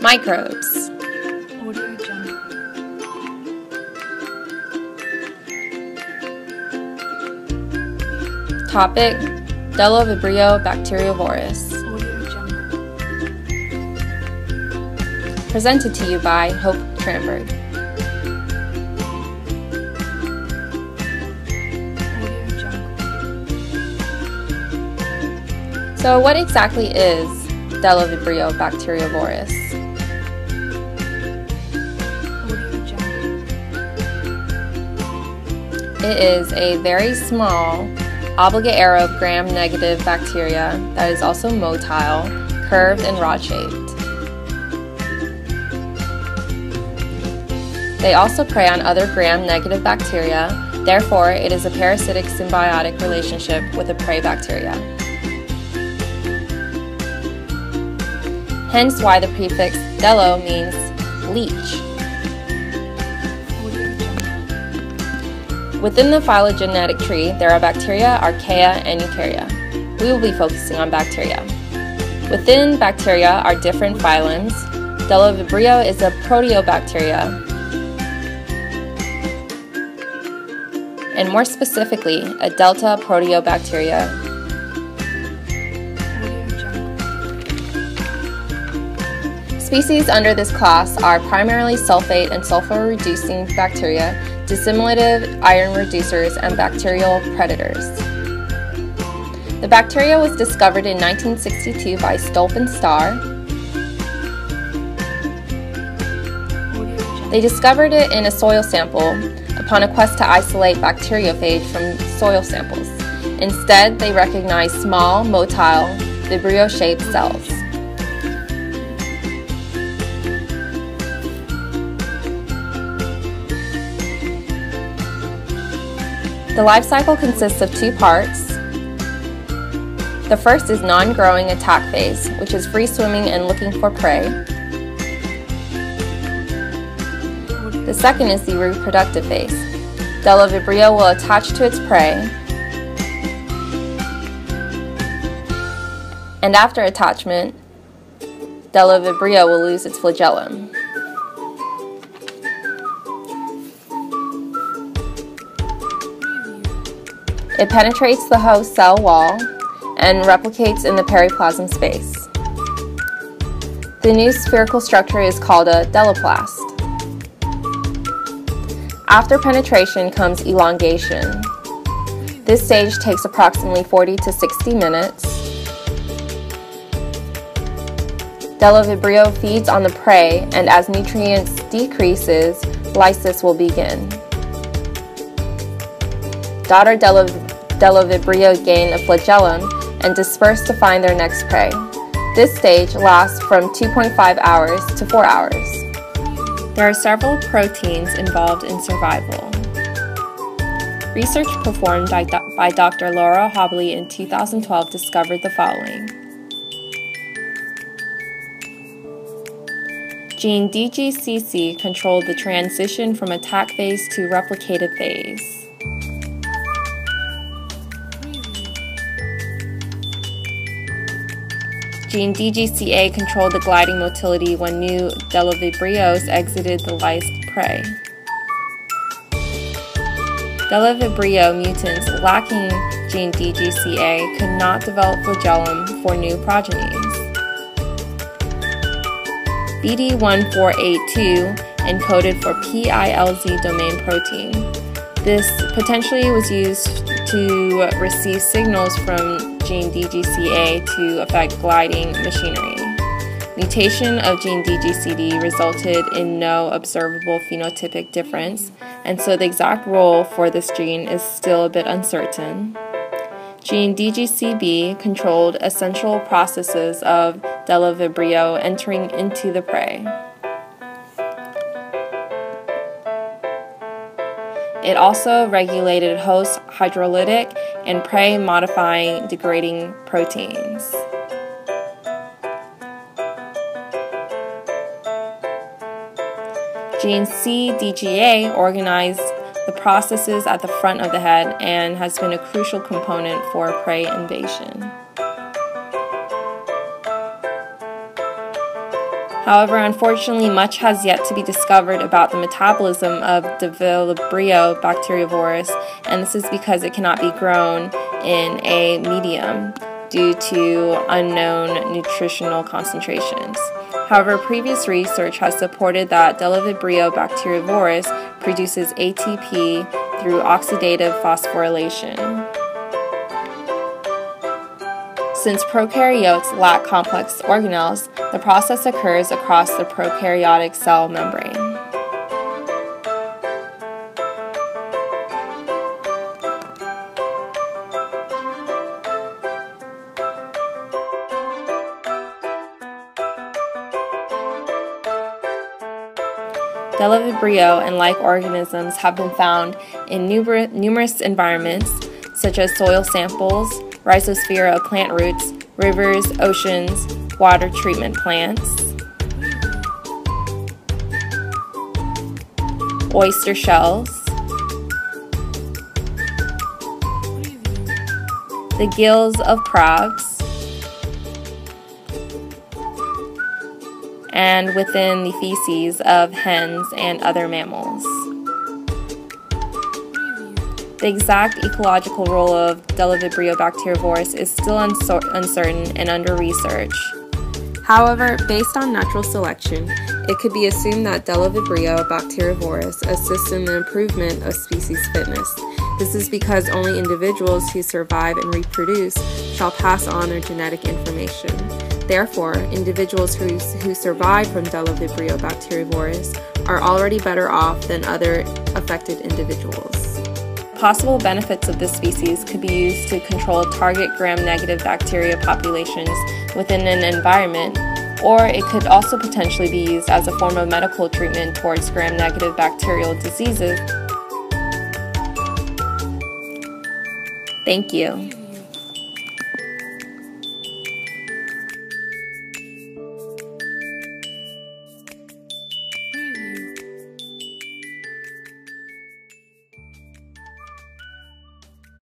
Microbes. Audio Jungle. Topic Bdellovibrio Presented to you by Hope Tranberg. So, what exactly is Bdellovibrio bacteriovorus? It is a very small obligate aerobe gram negative bacteria that is also motile, curved, and rod shaped. They also prey on other gram negative bacteria, therefore, it is a parasitic symbiotic relationship with a prey bacteria. Hence why the prefix bdello means leech. Within the phylogenetic tree, there are bacteria, archaea, and eukarya. We will be focusing on bacteria. Within bacteria are different phylums. Bdellovibrio is a proteobacteria, and more specifically, a delta proteobacteria. Species under this class are primarily sulfate and sulfur reducing bacteria, dissimulative iron reducers, and bacterial predators. The bacteria was discovered in 1962 by Stolp and Starr. They discovered it in a soil sample upon a quest to isolate bacteriophage from soil samples. Instead, they recognized small, motile, vibrio shaped cells. The life cycle consists of two parts. The first is non growing attack phase, which is free swimming and looking for prey. The second is the reproductive phase. Della Bdellovibrio will attach to its prey, and after attachment, della Bdellovibrio will lose its flagellum. It penetrates the host cell wall and replicates in the periplasm space. The new spherical structure is called a bdelloplast. After penetration comes elongation. This stage takes approximately 40 to 60 minutes. Bdellovibrio feeds on the prey, and as nutrients decreases, lysis will begin. Daughter Bdello- Bdellovibrio gain a flagellum and disperse to find their next prey. This stage lasts from 2.5 hours to 4 hours. There are several proteins involved in survival. Research performed by, Dr. Laura Hobley in 2012 discovered the following. Gene DGCC controlled the transition from attack phase to replicative phase. Gene DGCA controlled the gliding motility when new Delovibrios exited the lice prey. Bdellovibrio mutants lacking gene DGCA could not develop flagellum for new progenies. BD1482 encoded for PILZ domain protein. This potentially was used to receive signals from gene DGCA to affect gliding machinery. Mutation of gene DGCD resulted in no observable phenotypic difference, and so the exact role for this gene is still a bit uncertain. Gene DGCB controlled essential processes of Bdellovibrio entering into the prey. It also regulated host hydrolytic and prey modifying degrading proteins. Gene CDGA organized the processes at the front of the head and has been a crucial component for prey invasion. However, unfortunately, much has yet to be discovered about the metabolism of Vibrio bacteriovorus, and this is because it cannot be grown in a medium due to unknown nutritional concentrations. However, previous research has supported that Bdellovibrio bacteriovorus produces ATP through oxidative phosphorylation. Since prokaryotes lack complex organelles, the process occurs across the prokaryotic cell membrane. Bdellovibrio and like organisms have been found in numerous environments, such as soil samples, rhizosphere of plant roots, rivers, oceans, water treatment plants, oyster shells, the gills of crabs, and within the feces of hens and other mammals. The exact ecological role of Bdellovibrio bacteriovorus is still uncertain and under research. However, based on natural selection, it could be assumed that Bdellovibrio bacteriovorus assists in the improvement of species fitness. This is because only individuals who survive and reproduce shall pass on their genetic information. Therefore, individuals who, who survive from Bdellovibrio bacteriovorus are already better off than other affected individuals. Possible benefits of this species could be used to control target gram-negative bacteria populations within an environment, or it could also potentially be used as a form of medical treatment towards gram-negative bacterial diseases. Thank you.